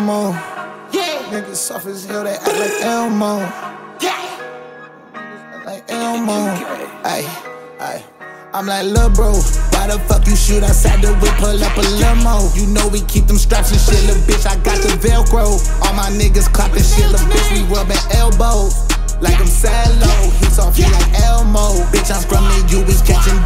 Elmo. Yeah. Niggas soft as hell, they act like Elmo. Yeah. Like Elmo. Ay, ay. I'm like, lil' bro, why the fuck you shoot outside the whip, pull up a limo? You know we keep them straps and shit, lil' bitch, I got the Velcro. All my niggas clapping shit, lil' bitch, we rubbing elbows. Like I'm Salo, he's off here like Elmo. Bitch, I'm from the U, we catching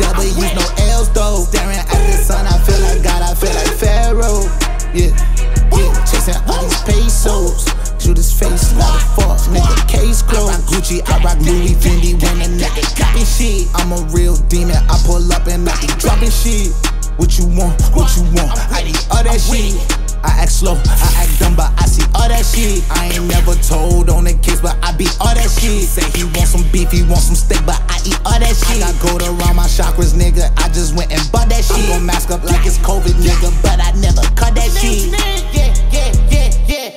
Louis Fendi, when a nigga copy shit. I'm a real demon, I pull up and I be dropping shit. What you want, what you want, I eat all that shit. I act slow, I act dumb, but I see all that shit. I ain't never told on the case, but I be all that shit. Say he want some beef, he want some steak, but I eat all that shit. I got gold around my chakras, nigga. I just went and bought that shit. I'm gon' mask up like it's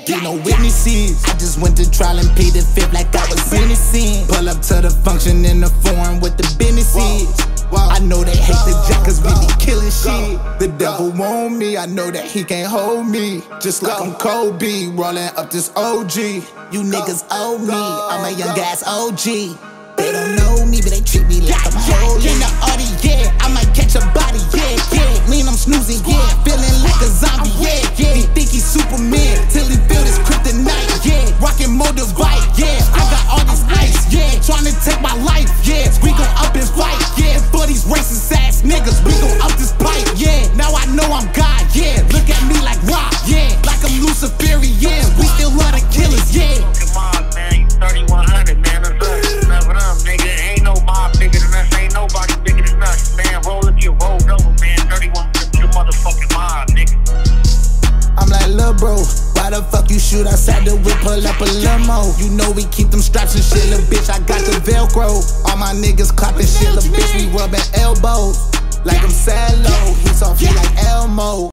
Be no witnesses. I just went to trial and paid the fifth like I was innocent. Pull up to the function in the foreign with the businesses. I know they hate the jack cause we be killing shit. The devil want me, I know that he can't hold me. Just like I'm Kobe, rolling up this OG. You niggas owe me, I'm a young ass OG. They don't know me, but they treat me like I'm holy. In the Audi, yeah, I might catch a body, yeah, yeah. Lean, I'm snoozing, yeah. We gon' up and fight, yeah. For these racist ass niggas, we gon' up this pipe, yeah. Now I know I'm God, yeah. The fuck you shoot outside the whip, pull up a limo? You know we keep them straps and shit, little bitch, I got the Velcro. All my niggas clapping shit, little bitch, we rubbing elbows. Like I'm Salo, he's off here like Elmo.